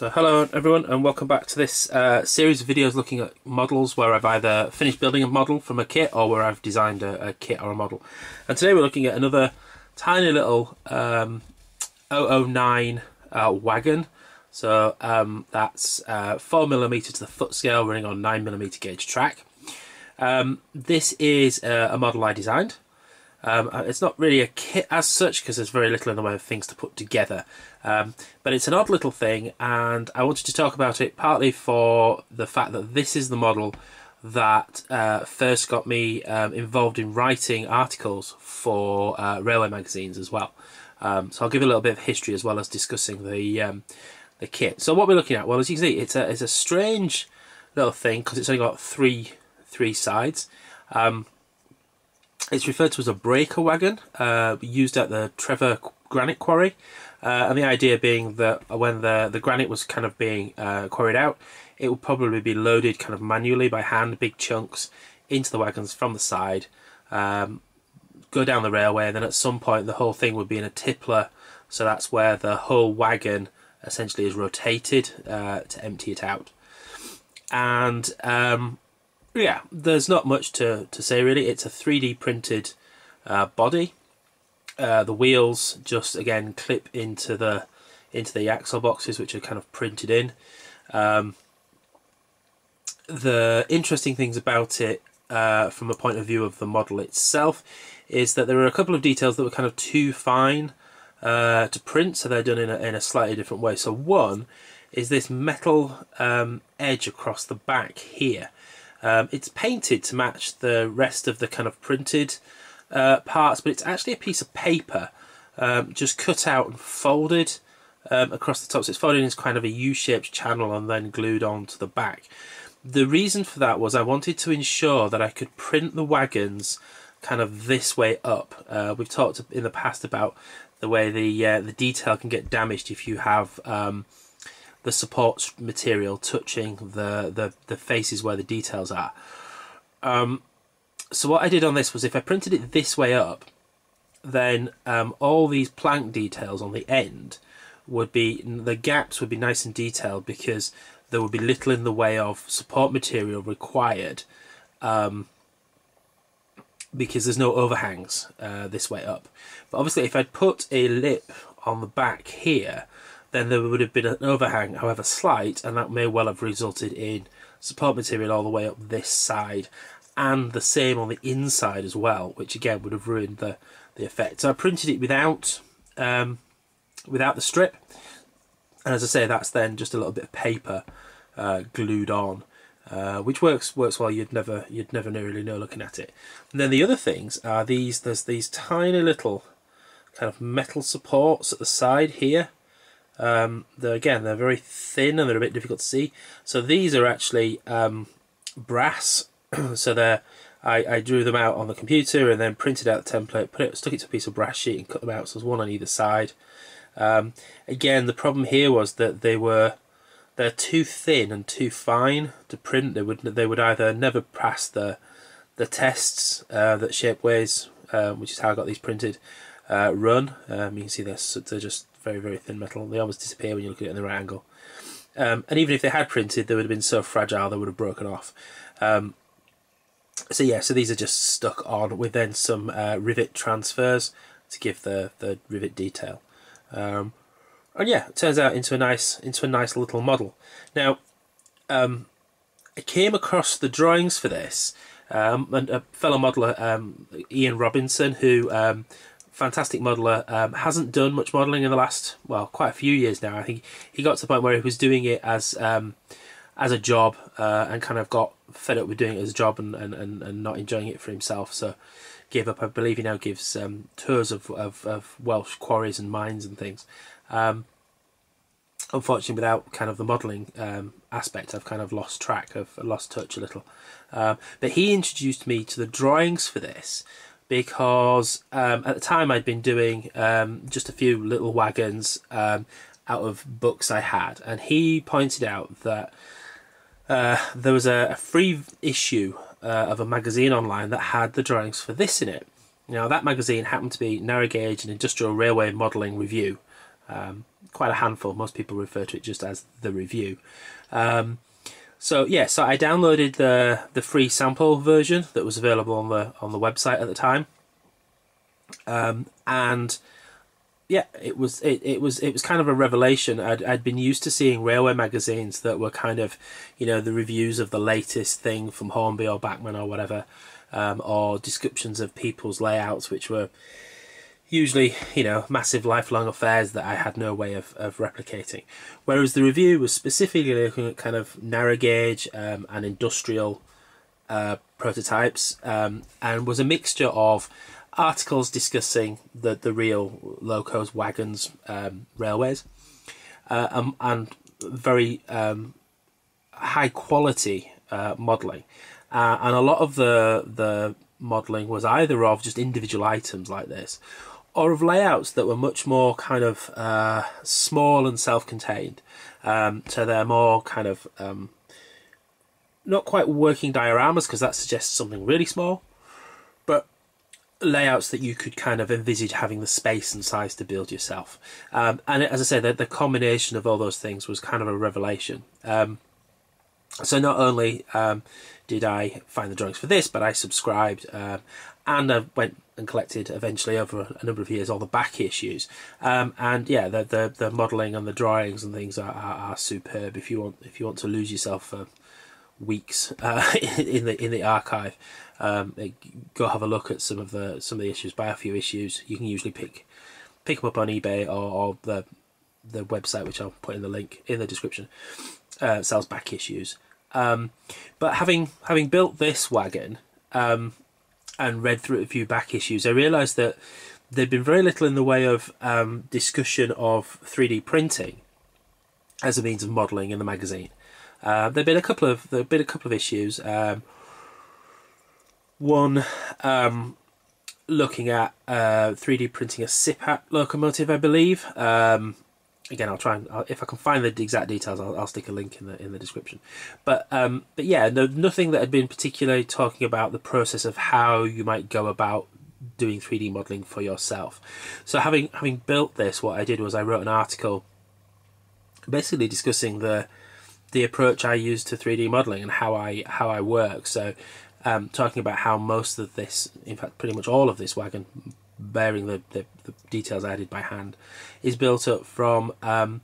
So hello everyone and welcome back to this uh, series of videos looking at models where I've either finished building a model from a kit or where I've designed a, a kit or a model. And today we're looking at another tiny little um, 009 uh, wagon. So um, that's uh, 4mm to the foot scale running on 9mm gauge track. Um, this is a model I designed. Um, uh, it's not really a kit as such because there's very little in the way of things to put together. Um, but it's an odd little thing, and I wanted to talk about it partly for the fact that this is the model that uh, first got me um, involved in writing articles for uh, railway magazines as well. Um, so I'll give a little bit of history as well as discussing the um, the kit. So what we're looking at, well, as you can see, it's a it's a strange little thing because it's only got three three sides. Um, it's referred to as a breaker wagon, uh, used at the Trevor Granite Quarry. Uh, and the idea being that when the, the granite was kind of being uh, quarried out, it would probably be loaded kind of manually by hand, big chunks, into the wagons from the side, um, go down the railway, and then at some point the whole thing would be in a tippler. So that's where the whole wagon essentially is rotated uh, to empty it out. And um, yeah, there's not much to, to say really. It's a 3D printed uh, body. Uh, the wheels just again clip into the into the axle boxes, which are kind of printed in. Um, the interesting things about it, uh, from a point of view of the model itself, is that there are a couple of details that were kind of too fine uh, to print, so they're done in a, in a slightly different way. So one is this metal um, edge across the back here. Um, it's painted to match the rest of the kind of printed uh, parts, but it's actually a piece of paper um, just cut out and folded um, across the top. So it's folded into kind of a U-shaped channel and then glued onto the back. The reason for that was I wanted to ensure that I could print the wagons kind of this way up. Uh, we've talked in the past about the way the uh, the detail can get damaged if you have um, the support material touching the, the, the faces where the details are. Um, so what I did on this was if I printed it this way up, then um, all these plank details on the end would be, the gaps would be nice and detailed because there would be little in the way of support material required um, because there's no overhangs uh, this way up. But obviously if I'd put a lip on the back here, then there would have been an overhang, however slight, and that may well have resulted in support material all the way up this side, and the same on the inside as well, which again would have ruined the, the effect. So I printed it without um, without the strip, and as I say, that's then just a little bit of paper uh, glued on. Uh, which works works well. You'd never you'd never really know looking at it. And then the other things are these. There's these tiny little kind of metal supports at the side here um, they're, again, they're very thin and they're a bit difficult to see. So these are actually um, brass. so they're I, I, drew them out on the computer and then printed out the template, put it, stuck it to a piece of brass sheet and cut them out. So there's one on either side. Um, again, the problem here was that they were they're too thin and too fine to print. They would they would either never pass the the tests uh, that Shapeways, uh, which is how I got these printed, uh, run. Um, you can see they're, they're just very, very thin metal. They almost disappear when you look at it in the right angle. Um, and even if they had printed, they would have been so fragile they would have broken off. Um, so yeah, so these are just stuck on with then some uh, rivet transfers to give the, the rivet detail. Um, and yeah, it turns out into a nice into a nice little model. Now, um, I came across the drawings for this, um, and a fellow modeler, um, Ian Robinson, who um, fantastic modeler. Um, hasn't done much modelling in the last well, quite a few years now. I think he got to the point where he was doing it as um, as a job uh, and kind of got fed up with doing it as a job and, and, and, and not enjoying it for himself. So gave up. I believe he now gives um, tours of, of, of, Welsh quarries and mines and things. Um, unfortunately, without kind of the modelling um, aspect, I've kind of lost track of lost touch a little. Um, but he introduced me to the drawings for this because um, at the time I'd been doing um, just a few little wagons um, out of books I had, and he pointed out that uh, there was a, a free issue uh, of a magazine online that had the drawings for this in it. Now that magazine happened to be Narrow Gauge and Industrial Railway Modelling Review, Um, quite a handful. Most people refer to it just as the review. Um, so yeah, so I downloaded the the free sample version that was available on the on the website at the time, um, and yeah, it was it, it was it was kind of a revelation. I'd I'd been used to seeing railway magazines that were kind of, you know, the reviews of the latest thing from Hornby or Bachmann or whatever, um, or descriptions of people's layouts, which were usually, you know, massive lifelong affairs that I had no way of, of replicating. Whereas the review was specifically looking at kind of narrow gauge um, and industrial uh, prototypes um, and was a mixture of articles discussing the, the real locos, wagons, um, railways, uh, um, and very um, high quality uh, modelling. Uh, and a lot of the the modelling was either of just individual items like this, or of layouts that were much more kind of uh, small and self-contained. Um, so they're more kind of um, not quite working dioramas because that suggests something really small, but layouts that you could kind of envisage having the space and size to build yourself. Um, and as I say, the, the, combination of all those things was kind of a revelation. Um, so not only um, did I find the drawings for this, but I subscribed um, and I went and collected eventually over a number of years all the back issues. Um, and yeah, the, the the modelling and the drawings and things are, are, are, superb. If you want if you want to lose yourself for weeks uh, in the in the archive, um, go have a look at some of the some of the issues. Buy a few issues. You can usually pick pick them up on eBay or, or the the website, which I'll put in the link in the description. Uh, sells back issues. Um, but having having built this wagon, um, and read through a few back issues, I realised that there'd been very little in the way of um, discussion of 3D printing as a means of modelling in the magazine. Uh, there've been a couple of there've been a couple of issues. Um, one um, looking at uh, 3D printing a SIPAT locomotive, I believe. Um, again, I'll try and I'll, if I can find the exact details, I'll, I'll, stick a link in the in the description. But um, but yeah, no, nothing that had been particularly talking about the process of how you might go about doing 3D modeling for yourself. So having having built this, what I did was I wrote an article, basically discussing the the approach I use to 3D modeling and how I how I work. So um, talking about how most of this, in fact, pretty much all of this wagon bearing the, the, the details added by hand, is built up from um,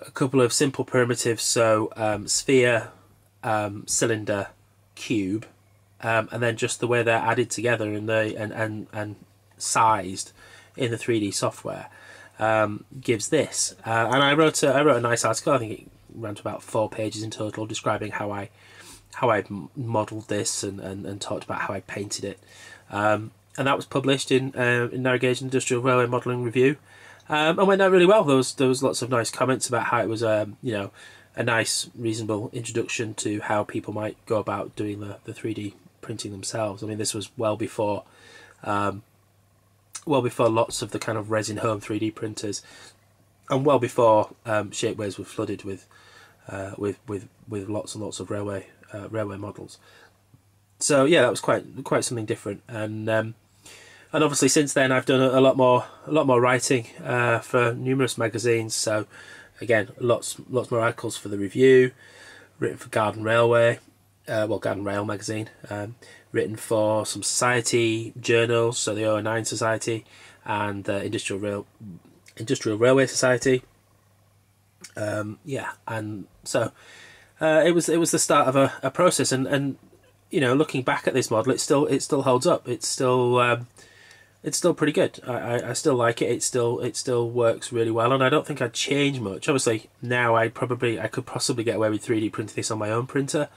a couple of simple primitives, so um, sphere, um, cylinder, cube, um, and then just the way they're added together and the and, and, and sized in the 3D software um, gives this. Uh, and I wrote a, I wrote a nice article. I think it ran to about four pages in total, describing how I how I modelled this and, and, and talked about how I painted it. Um, and that was published in uh, in Gauge Industrial Railway Modelling Review, um, and went out really well. There was there was lots of nice comments about how it was um, you know a nice reasonable introduction to how people might go about doing the the three D printing themselves. I mean, this was well before. Um, well before lots of the kind of resin home 3D printers, and well before um, shapeways were flooded with, uh, with with with lots and lots of railway uh, railway models. So yeah, that was quite quite something different, and um, and obviously since then I've done a, lot more a lot more writing uh, for numerous magazines. So again, lots lots more articles for the review, written for Garden Railway, uh, well Garden Rail magazine, um, written for some society journals, so the O9 Society and the Industrial Rail Industrial Railway Society. Um, yeah, and so uh, it was it was the start of a, a process, and, and you know looking back at this model, it still it still holds up. It's still um, it's still pretty good. I, I, I, still like it. It still it still works really well, and I don't think I'd change much. Obviously, now I probably I could possibly get away with three D printing this on my own printer,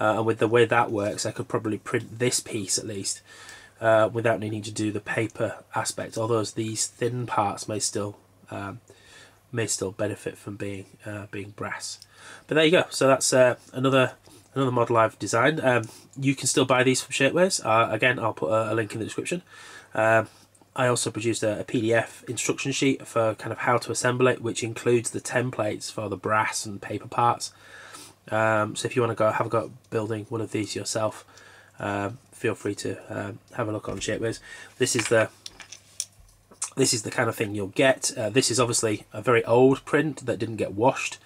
uh, and with the way that works, I could probably print this piece at least uh, without needing to do the paper aspect. Although these thin parts may still um, may still benefit from being uh, being brass. But there you go. So that's uh, another another model I've designed. Um, you can still buy these from Shapeways. Uh, again, I'll put a, a, link in the description. Um, I also produced a, a, PDF instruction sheet for kind of how to assemble it, which includes the templates for the brass and paper parts. Um, so if you want to go have a go at building one of these yourself, um, feel free to um, have a look on Shapeways. This is the this is the kind of thing you'll get. Uh, this is obviously a very old print that didn't get washed,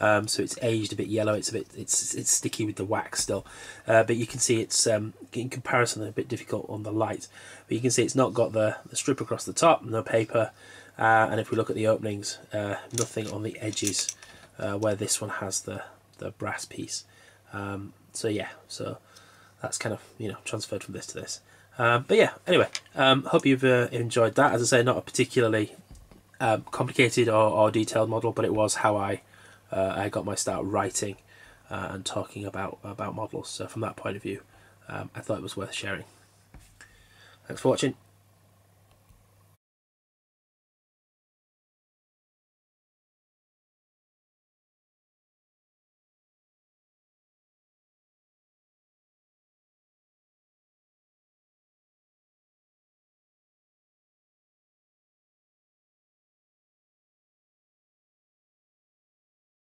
um, so it's aged a bit yellow. It's a bit it's it's sticky with the wax still, uh, but you can see it's um, in comparison a bit difficult on the light. But you can see it's not got the, the strip across the top, no paper, uh, and if we look at the openings, uh, nothing on the edges uh, where this one has the the brass piece. Um, so yeah, so that's kind of you know transferred from this to this. Um, but yeah, anyway, um, hope you've uh, enjoyed that. As I say, not a particularly um, complicated or, or, detailed model, but it was how I uh, I got my start writing uh, and talking about about models. So from that point of view, um, I thought it was worth sharing. Thanks for watching.